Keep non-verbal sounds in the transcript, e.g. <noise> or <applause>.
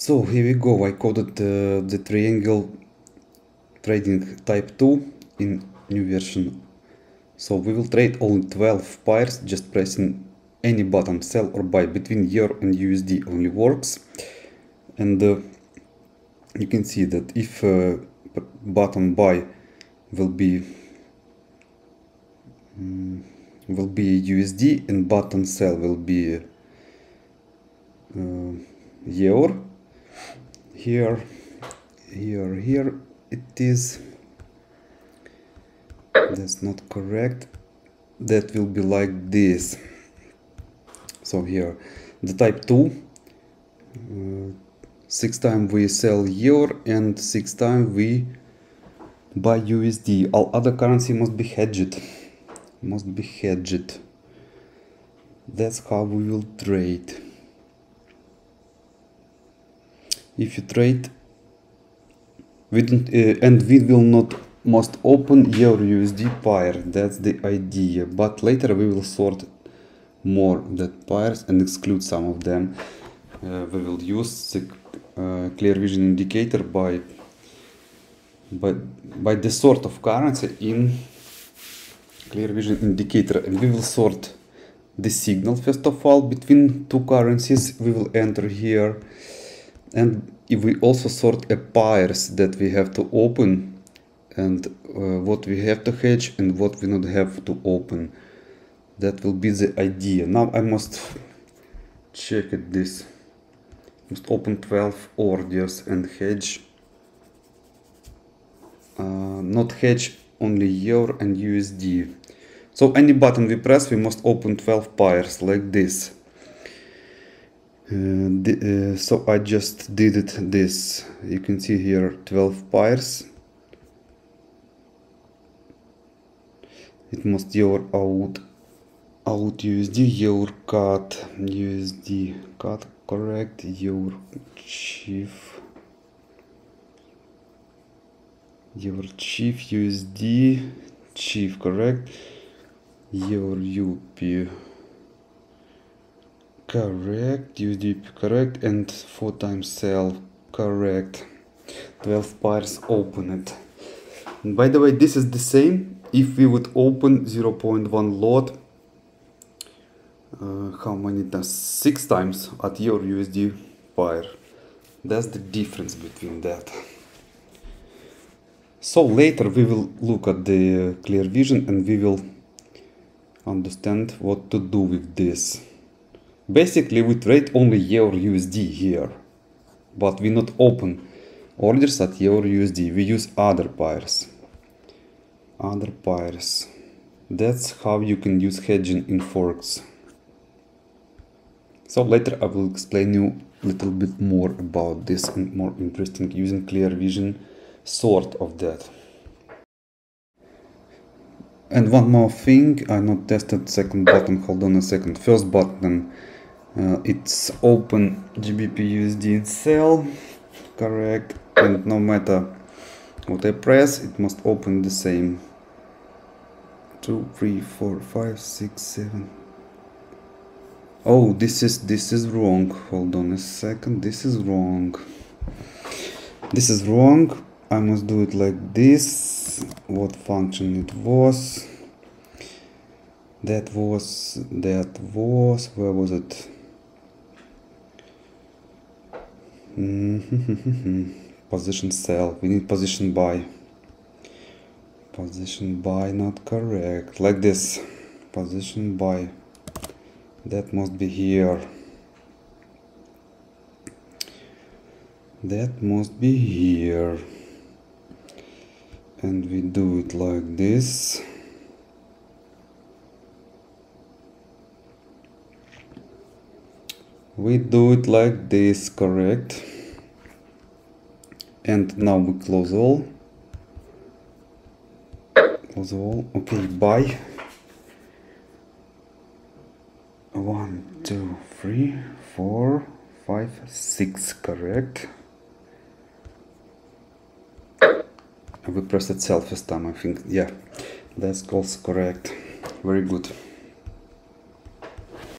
So here we go, I coded uh, the triangle trading type 2 in new version. So we will trade only 12 pairs, just pressing any button, sell or buy between EUR and USD only works. And uh, you can see that if uh, button buy will be um, will be USD and button sell will be uh, EUR here here here it is. That's not correct. That will be like this. So here the type 2 uh, six time we sell euro and six time we buy USD all other currency must be hedged. Must be hedged. That's how we will trade if you trade uh, and we will not must open your USD pair that's the idea. But later we will sort more that pairs and exclude some of them. Uh, we will use the uh, clear vision indicator by by by the sort of currency in clear vision indicator. And we will sort the signal first of all between two currencies. We will enter here and if we also sort a pairs that we have to open and uh, what we have to hedge and what we not have to open that will be the idea. Now i must check it this. Must open 12 orders and hedge uh, not hedge only euro and usd so any button we press we must open 12 pairs like this the, uh, so I just did it this. You can see here 12 pairs. It must your out out USD your cut USD cut correct your chief. Your chief USD chief correct your UP correct. USD correct and 4 times sell correct. 12 pairs open it and by the way this is the same. If we would open 0.1 lot uh, how many times? Six times at your USD pair. That's the difference between that. So later we will look at the clear vision and we will understand what to do with this Basically, we trade only Euro USD here, but we not open orders at Euro USD. We use other pairs. Other pairs. That's how you can use hedging in Forex. So later I will explain you a little bit more about this and more interesting using clear vision sort of that. And one more thing, I not tested second button, hold on a second. First button uh, it's open GBP USD in sell correct. And no matter what I press it must open the same. Two three four five six seven. Oh this is this is wrong. Hold on a second. This is wrong. This is wrong. I must do it like this. What function it was? That was that was where was it Mm-hmm. <laughs> position sell. We need position buy. Position buy not correct. Like this. Position buy. That must be here. That must be here. And we do it like this we do it like this correct? And now we close all. Close all. Okay bye. One two three four five six correct? We press it self this time I think. Yeah that's also correct. Very good